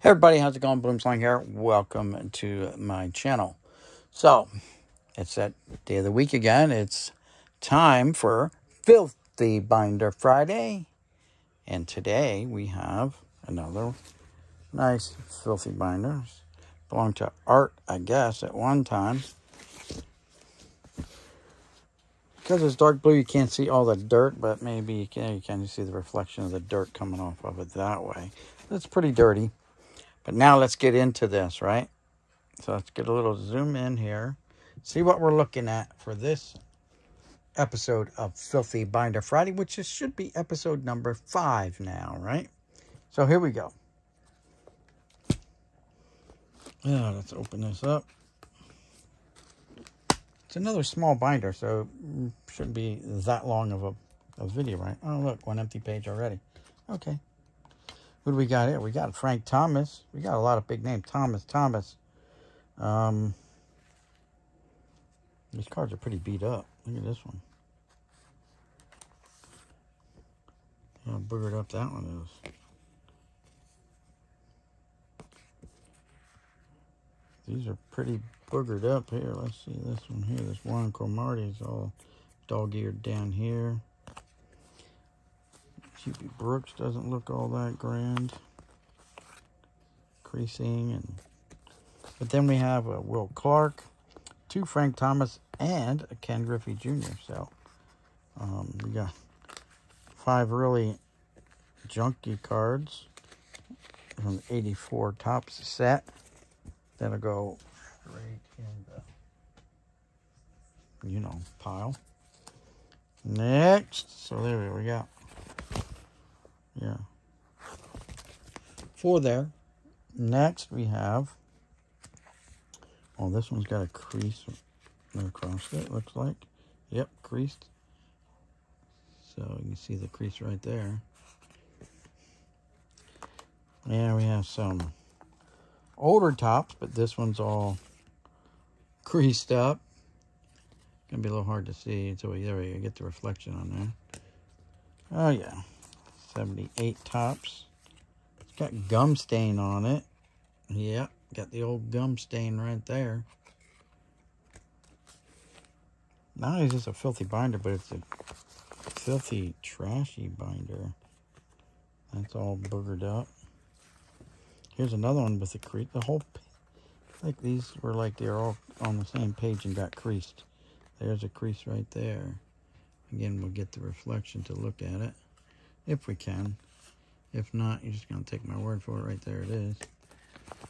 Hey everybody, how's it going? Boomslang here. Welcome to my channel. So, it's that day of the week again. It's time for Filthy Binder Friday. And today we have another nice Filthy Binder. Belonged to Art, I guess, at one time. Because it's dark blue, you can't see all the dirt, but maybe you can, you can see the reflection of the dirt coming off of it that way. It's pretty dirty. But now let's get into this, right? So let's get a little zoom in here. See what we're looking at for this episode of Filthy Binder Friday, which is, should be episode number five now, right? So here we go. Yeah, let's open this up. It's another small binder, so shouldn't be that long of a, a video, right? Oh, look, one empty page already. Okay. Who do we got here? We got Frank Thomas. We got a lot of big names. Thomas, Thomas. Um, these cards are pretty beat up. Look at this one. How boogered up that one is. These are pretty boogered up here. Let's see this one here. This Juan Cromartie is all dog-eared down here. Hubie Brooks doesn't look all that grand. Creasing and but then we have a Will Clark, two Frank Thomas, and a Ken Griffey Jr. So um, we got five really junky cards from the 84 Topps set. That'll go right in the, you know, pile. Next, so there we go. Yeah. Four there. Next we have, oh, this one's got a crease across it, looks like. Yep, creased. So you can see the crease right there. And we have some older Topps, but this one's all creased up. Gonna be a little hard to see until we, there we get the reflection on there. Oh yeah, 78 Topps. It's got gum stain on it. Yep, got the old gum stain right there. Not only is this a filthy binder, but it's a filthy, trashy binder. That's all boogered up. Here's another one with the crease. The whole, like these were like they're all on the same page and got creased. There's a crease right there. Again, we'll get the reflection to look at it if we can. If not, you're just going to take my word for it. Right there it is.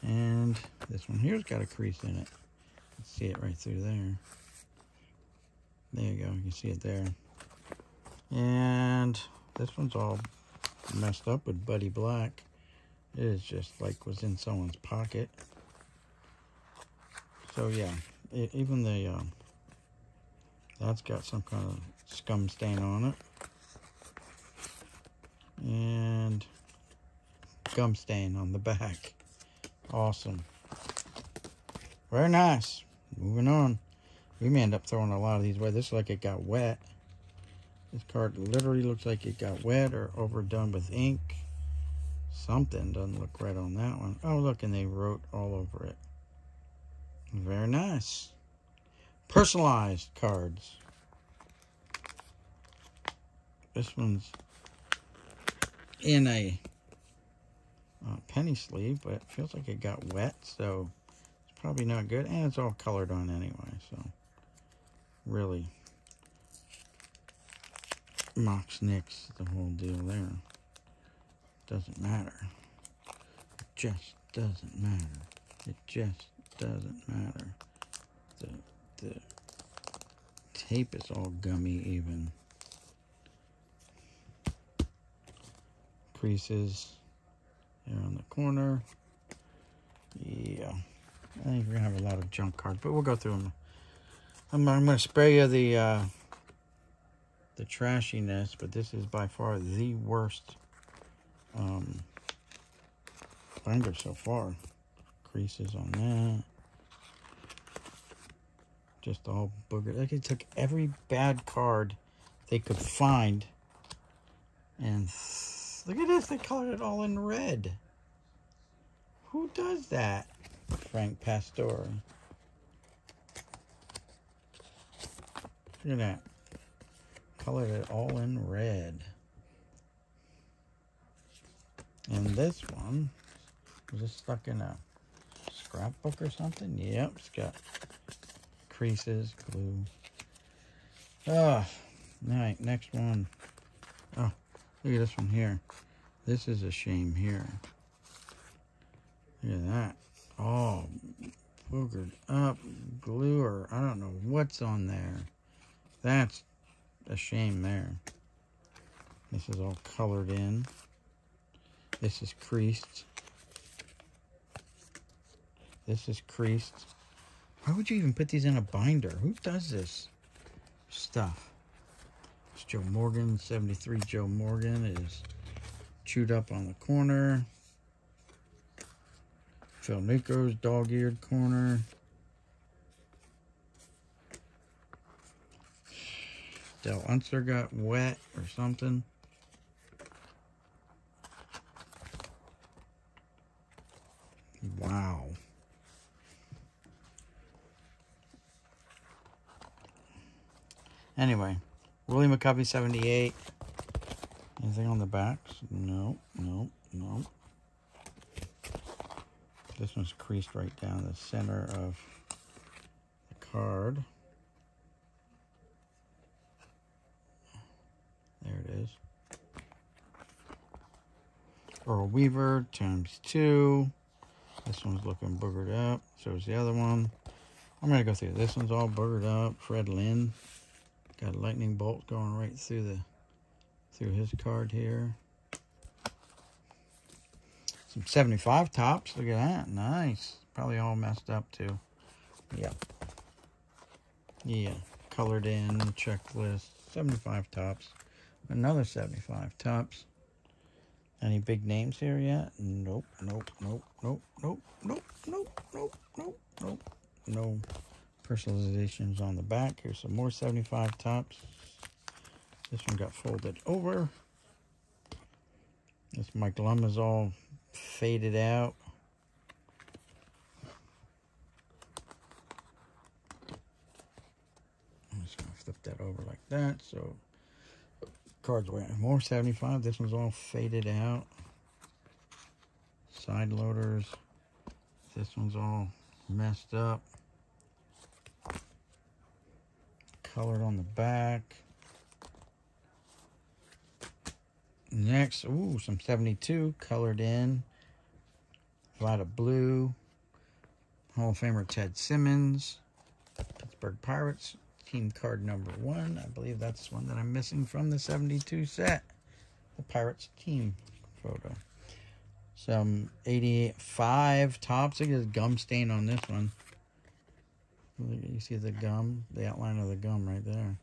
And this one here's got a crease in it. See it right through there. There you go. You can see it there. And this one's all messed up with Buddy Black. It is just like was in someone's pocket. So yeah, it, even the, uh, that's got some kind of scum stain on it and gum stain on the back. Awesome. Very nice. Moving on. We may end up throwing a lot of these away. This like it got wet. This card literally looks like it got wet or overdone with ink. Something doesn't look right on that one. Oh, look, and they wrote all over it. Very nice. Personalized cards. This one's in a uh, penny sleeve, but it feels like it got wet, so it's probably not good. And it's all colored on anyway, so really mocks nicks the whole deal there. Doesn't matter. It just doesn't matter. It just doesn't matter. The, the tape is all gummy even. Creases on the corner. Yeah, I think we're gonna have a lot of junk cards, but we'll go through them. I'm, I'm gonna spare you the uh, the trashiness, but this is by far the worst um, binder so far. Creases on that. Just all boogered. Like it took every bad card they could find and Look at this, they colored it all in red. Who does that? Frank Pastore. Look at that. Colored it all in red. And this one was just stuck in a scrapbook or something. Yep, it's got creases, glue. Ah, oh, right, next one. Look at this one here. This is a shame here. Look at that. Oh, boogered up glue or I don't know what's on there. That's a shame there. This is all colored in. This is creased. This is creased. Why would you even put these in a binder? Who does this stuff? Joe Morgan, 73 Joe Morgan is chewed up on the corner. Phil Niekro's dog-eared corner. Del Unser got wet or something. Wow. Anyway, Willie McCovey 78. Anything on the backs? No, no, no. This one's creased right down the center of the card. There it is. Earl Weaver times two. This one's looking boogered up. So is the other one. I'm going to go through. This one's all boogered up. Fred Lynn. Got a lightning bolt going right through the through his card here. Some 75 Topps. Look at that. Nice. Probably all messed up too. Yep. Yeah. Colored in checklist. 75 Topps. Another 75 Topps. Any big names here yet? Nope, nope, nope, nope, nope, nope, nope, nope, nope, nope. No personalizations on the back. Here's some more 75 Topps. This one got folded over. This Mike glum is all faded out. I'm just going to flip that over like that. So cards were more 75. This one's all faded out. Side loaders. This one's all messed up. Colored on the back. Next, ooh, some 72 colored in. A lot of blue. Hall of Famer Ted Simmons. Pittsburgh Pirates. Team card number one. I believe that's one that I'm missing from the 72 set. The Pirates team photo. Some 85 Topps. Look at gum stain on this one. You see the gum? The outline of the gum right there.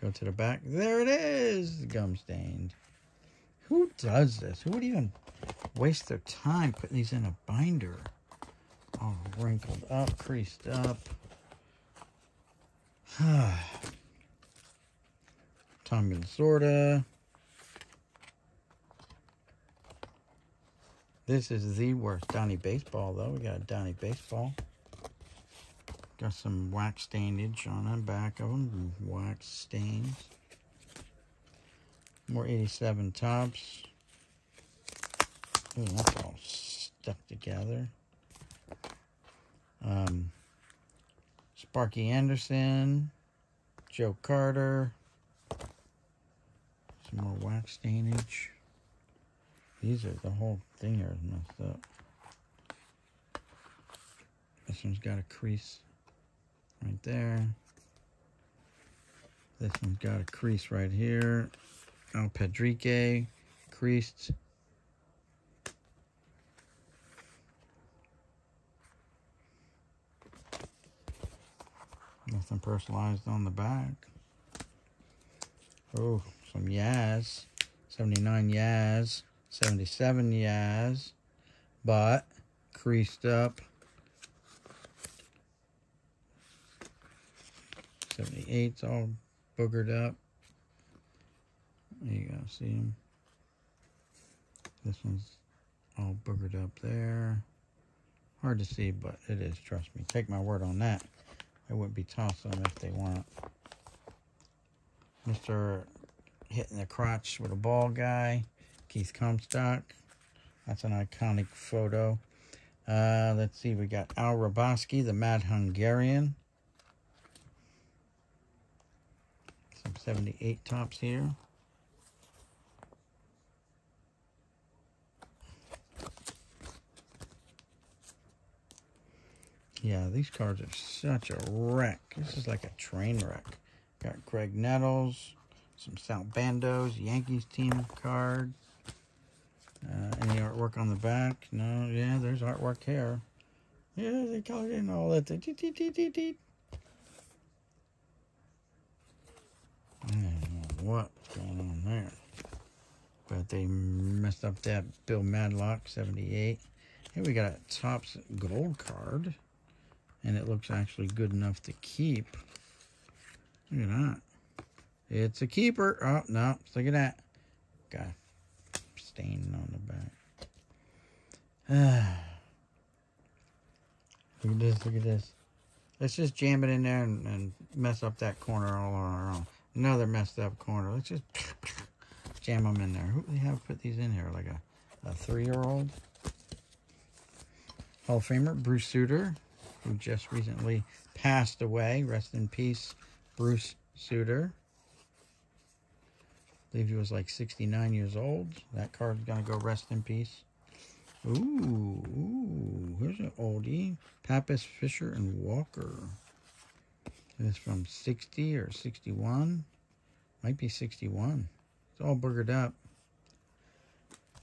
Go to the back. There it is! Gum stained. Who does this? Who would even waste their time putting these in a binder? All wrinkled up, creased up. Tommy Lasorda. This is the worst Donnie baseball, though. We got a Donnie baseball. Got some wax stainage on the back of them. Wax stains. More 87 Topps. Ooh, that's all stuck together. Um, Sparky Anderson. Joe Carter. Some more wax stainage. These are, the whole thing here is messed up. This one's got a crease right there. This one's got a crease right here. Al Pedrique, creased. Nothing personalized on the back. Oh, some Yaz. 79 Yaz. 77 Yaz. But creased up. 78's all boogered up. There you go, see them? This one's all boogered up there. Hard to see, but it is, trust me. Take my word on that. I wouldn't be tossing them if they weren't. Mr. Hitting the crotch with a ball guy. Keith Comstock. That's an iconic photo. Uh, let's see, we got Al Hrabosky, the Mad Hungarian. Some 78 Topps here. Yeah, these cards are such a wreck. This is like a train wreck. Got Graig Nettles, some Sal Bandos, Yankees team card. Uh, any artwork on the back? No, yeah, there's artwork here. Yeah, they colored in all that. I don't know what's going on there. But they messed up that Bill Madlock 78. Here we got a Topps gold card and it looks actually good enough to keep. Look at that. It's a keeper. Oh, no. Look at that. Got stain on the back. Ah. look at this. Look at this. Let's just jam it in there and, and mess up that corner all on our own. Another messed up corner. Let's just jam them in there. Who they have put these in here? Like a, a three-year-old? Hall of Famer, Bruce Sutter who just recently passed away. Rest in peace, Bruce Sutter. I believe he was like 69 years old. That card's going to go rest in peace. Ooh, ooh, here's an oldie. Pappas, Fisher, and Walker. This from 60 or 61. Might be 61. It's all boogered up.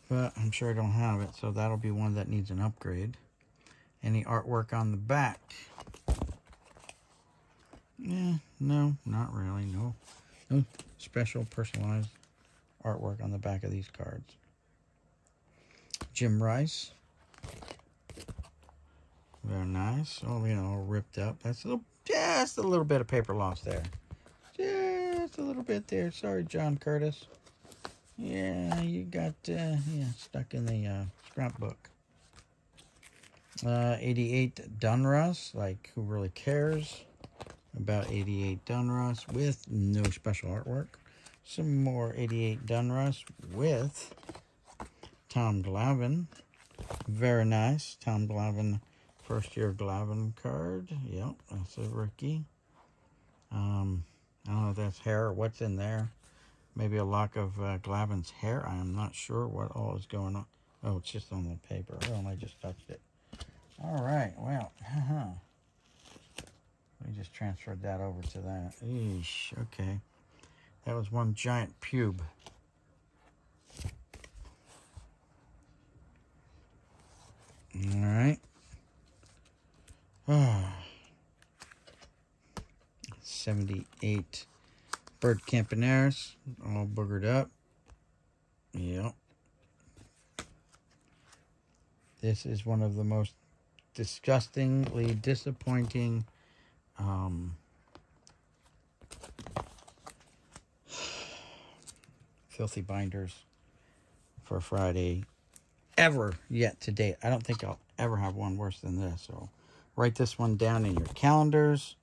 But I'm sure I don't have it, so that'll be one that needs an upgrade. Any artwork on the back? Yeah, no, not really. No, no special personalized artwork on the back of these cards. Jim Rice. Very nice. Oh, you know, ripped up. That's a little, just a little bit of paper loss there. Just a little bit there. Sorry, John Curtis. Yeah, you got, uh, yeah, stuck in the uh, scrapbook. Uh, 88 Donruss, like who really cares about 88 Donruss with no special artwork. Some more 88 Donruss with Tom Glavine. Very nice. Tom Glavine, first year Glavine card. Yep, that's a rookie. Um, I don't know if that's hair or what's in there. Maybe a lock of uh, Glavine's hair. I am not sure what all is going on. Oh, it's just on the paper. Oh, I just touched it. All right, well, uh-huh. We just transferred that over to that. Eesh, okay. That was one giant pube. All right. Oh. 78 Bert Campaneris, all boogered up. Yep. This is one of the most disgustingly disappointing um, filthy binders for Friday ever yet to date. I don't think I'll ever have one worse than this. So write this one down in your calendars.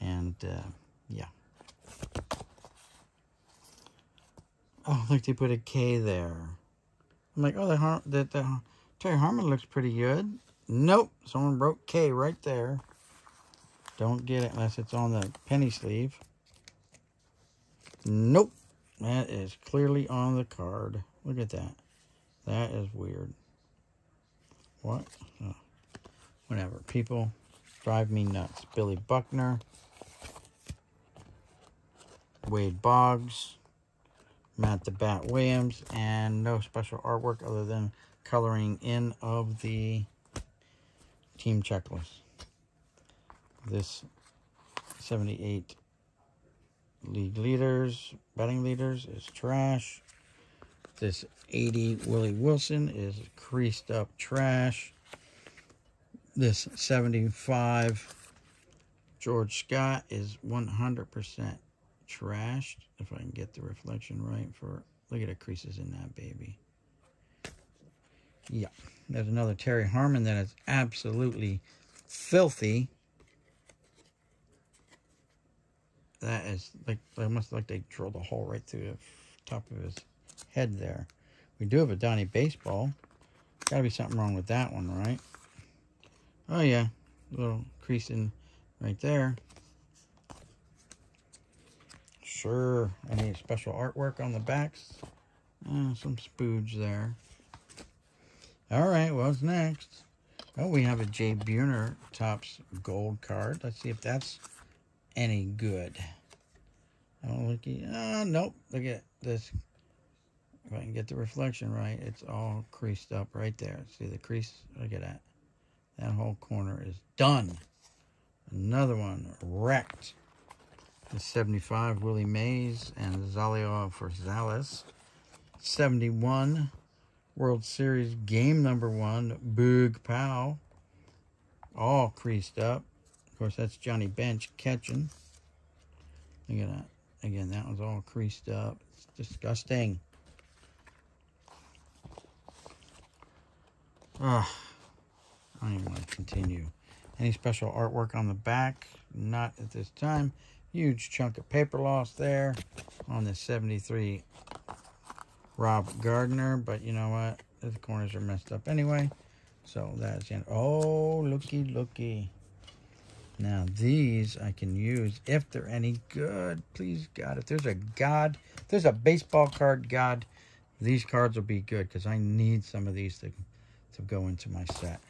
And uh, yeah. Oh, look, they put a K there. I'm like, oh, the, the, the Terry Harmon looks pretty good. Nope, someone broke K right there. Don't get it unless it's on the penny sleeve. Nope, that is clearly on the card. Look at that. That is weird. What? Oh, whatever. People drive me nuts. Billy Buckner. Wade Boggs. Matt the Bat Williams. And no special artwork other than coloring in of the team checklist. This 78 league leaders, betting leaders is trash. This 80 Willie Wilson is creased up trash. This 75 George Scott is 100% trashed. If I can get the reflection right for, look at the creases in that baby. Yeah. There's another Terry Harmon that is absolutely filthy. That is like almost like they drilled a hole right through the top of his head there. We do have a Donnie baseball. Gotta be something wrong with that one, right? Oh yeah, little creasing right there. Sure, any special artwork on the backs? Uh, some spooge there. All right, what's next? Oh, we have a Jay Buhner Topps gold card. Let's see if that's any good. Oh, look, uh, nope. Look at this. If I can get the reflection right, it's all creased up right there. See the crease? Look at that. That whole corner is done. Another one wrecked. The 75 Willie Mays and Zoilo Versalles. 71 World Series game number one, Boog Powell. All creased up. Of course, that's Johnny Bench catching. Look at that. Again, that was all creased up. It's disgusting. Ugh. I don't even want to continue. Any special artwork on the back? Not at this time. Huge chunk of paper loss there on the 73 Rob Gardner. But you know what? The corners are messed up anyway. So that's in. Oh, looky, looky. Now these I can use if they're any good. Please God, if there's a God, if there's a baseball card God, these cards will be good because I need some of these to, to go into my set.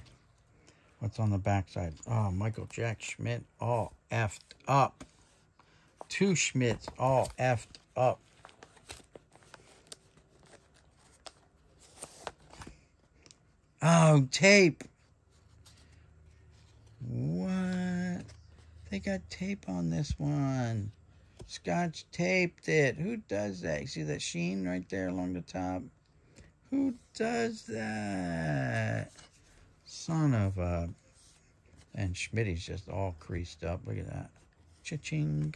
What's on the backside? Oh, Michael Jack Schmidt all effed up. Two Schmidts all effed up. Oh, tape. What? They got tape on this one. Scotch taped it. Who does that? You see that sheen right there along the top? Who does that? Son of a... And Schmidt's just all creased up. Look at that. Cha-ching.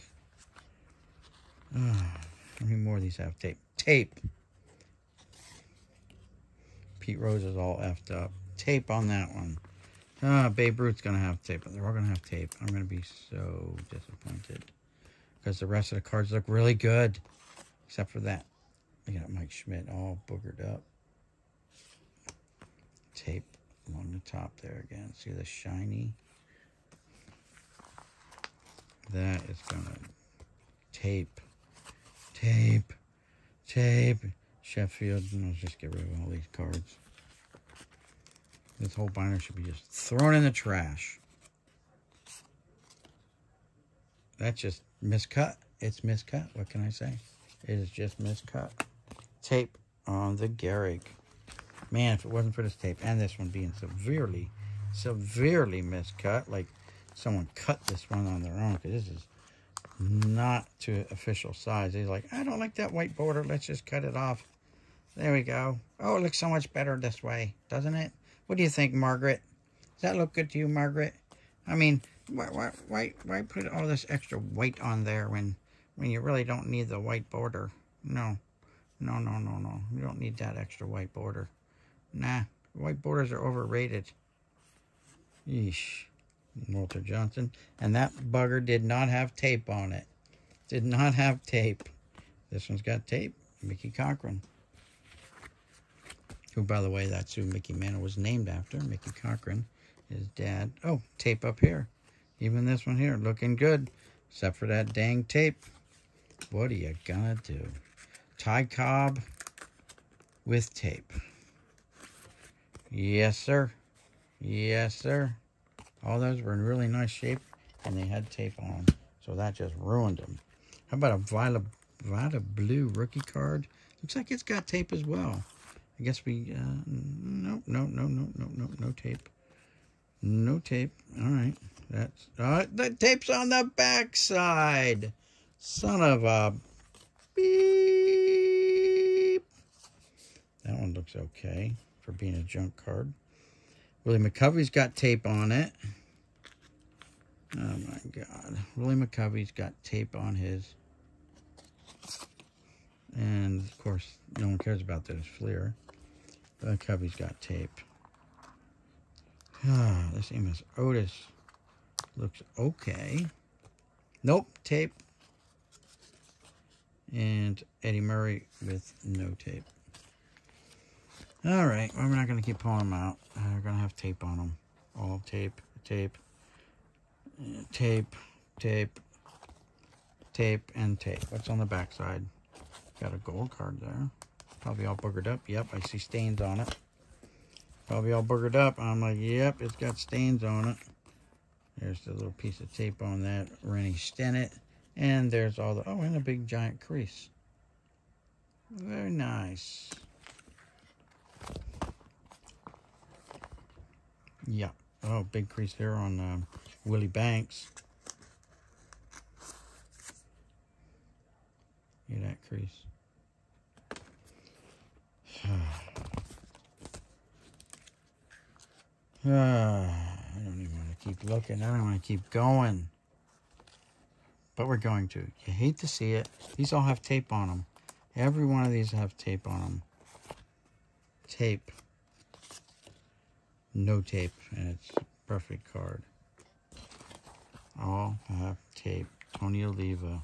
Oh, how many more of these have tape? Tape. Pete Rose is all effed up. Tape on that one. Ah, Babe Ruth's going to have tape. They're all going to have tape. I'm going to be so disappointed. Because the rest of the cards look really good. Except for that. Look at Mike Schmidt all boogered up. Tape along the top there again. See the shiny? That is going to tape. Tape. Tape. Sheffield. Let's just get rid of all these cards. This whole binder should be just thrown in the trash. That's just miscut. It's miscut. What can I say? It is just miscut. Tape on the Gehrig. Man, if it wasn't for this tape and this one being severely, severely miscut, like someone cut this one on their own, because this is not to official size. He's like, I don't like that white border. Let's just cut it off. There we go. Oh, it looks so much better this way, doesn't it? What do you think, Margaret? Does that look good to you, Margaret? I mean, why, why, why, why put all this extra white on there when, when you really don't need the white border? No, no, no, no, no. You don't need that extra white border. Nah, white borders are overrated. Yeesh. Walter Johnson. And that bugger did not have tape on it. Did not have tape. This one's got tape. Mickey Cochrane. Who, by the way, that's who Mickey Mantle was named after. Mickey Cochrane, his dad. Oh, tape up here. Even this one here, looking good. Except for that dang tape. What are you gonna do? Ty Cobb with tape. Yes, sir. Yes, sir. All those were in really nice shape, and they had tape on. So that just ruined them. How about a Vida, Vida Blue rookie card? Looks like it's got tape as well. I guess we, uh, no, no, no, no, no, no, no tape. No tape. All right. That's, uh, the tape's on the back side. Son of a beep. That one looks okay for being a junk card. Willie McCovey's got tape on it. Oh my God. Willie McCovey's got tape on his. And of course, no one cares about this Fleer. The cubby's got tape. Ah, this Amos Otis looks okay. Nope, tape. And Eddie Murray with no tape. All right, well, we're not going to keep pulling them out. We're going to have tape on them. All tape, tape, tape, tape, tape, and tape. What's on the back side? Got a gold card there. Probably all boogered up. Yep, I see stains on it. Probably all boogered up. I'm like, yep, it's got stains on it. There's the little piece of tape on that. Rennie Stennett. And there's all the... Oh, and a big giant crease. Very nice. Yeah. Oh, big crease there on um, Willie Banks. Look at that crease. I don't even want to keep looking. I don't want to keep going. But we're going to. You hate to see it. These all have tape on them. Every one of these have tape on them. Tape. No tape. And it's perfect card. All have tape. Tony Oliva.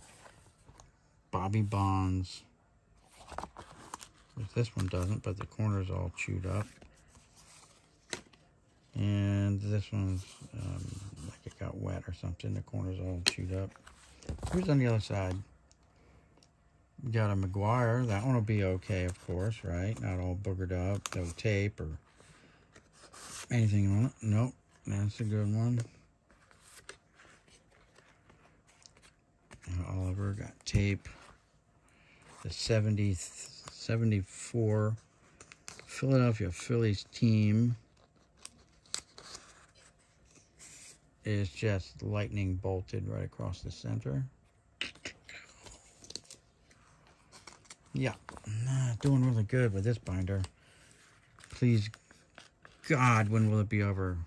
Bobby Bonds. This one doesn't, but the corner's all chewed up. And this one's um, like it got wet or something. The corner's all chewed up. Here's on the other side. Got a McGuire. That one will be okay, of course, right? Not all boogered up. No tape or anything on it. Nope. That's a good one. Oliver got tape. The 70, 74 Philadelphia Phillies team is just lightning bolted right across the center. Yeah, doing really good with this binder. Please, God, when will it be over?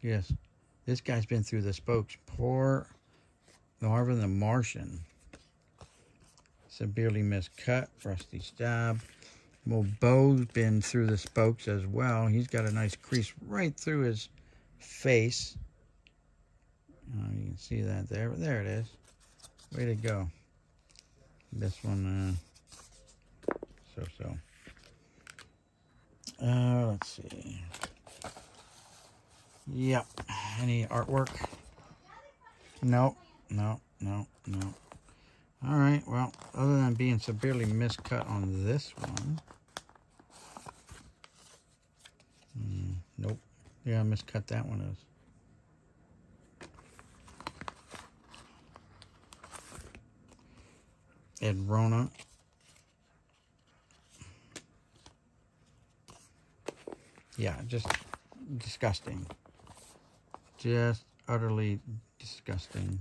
Yes, this guy's been through the spokes. Poor Marvin the Martian. Severely miscut, Rusty Staub. Well, Bo's been through the spokes as well. He's got a nice crease right through his face. Oh, you can see that there. There it is. Way to go. This one, uh, so-so. Uh, let's see. Yep. Any artwork? No, no, no, no. All right, well, other than being severely miscut on this one. Mm, nope. Yeah, I miscut that one is. Ed Rona. Yeah, just disgusting. Just utterly disgusting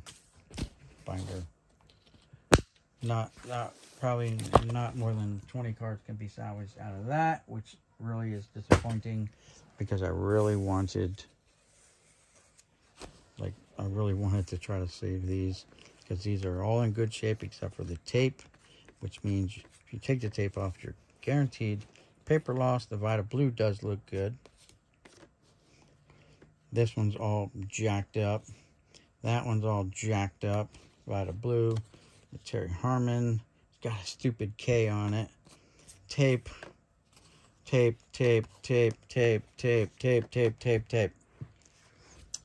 binder. Not, not, probably not more than 20 cards can be salvaged out of that, which really is disappointing because I really wanted, like, I really wanted to try to save these because these are all in good shape except for the tape, which means if you take the tape off, you're guaranteed paper loss. The Vida Blue does look good. This one's all jacked up. That one's all jacked up. Vida Blue. The Terry Harmon. It's got a stupid K on it. Tape. Tape, tape, tape, tape, tape, tape, tape, tape, tape.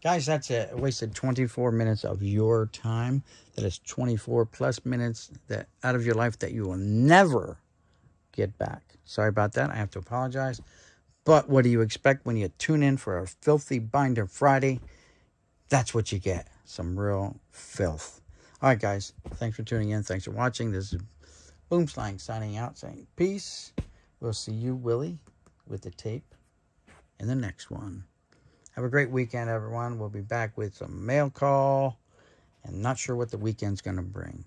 Guys, that's it. I wasted 24 minutes of your time. That is 24 plus minutes that out of your life that you will never get back. Sorry about that. I have to apologize. But what do you expect when you tune in for a filthy binder Friday? That's what you get. Some real filth. All right, guys. Thanks for tuning in. Thanks for watching. This is Boomslang signing out, saying peace. We'll see you, Willie, with the tape in the next one. Have a great weekend, everyone. We'll be back with some mail call. And not sure what the weekend's going to bring.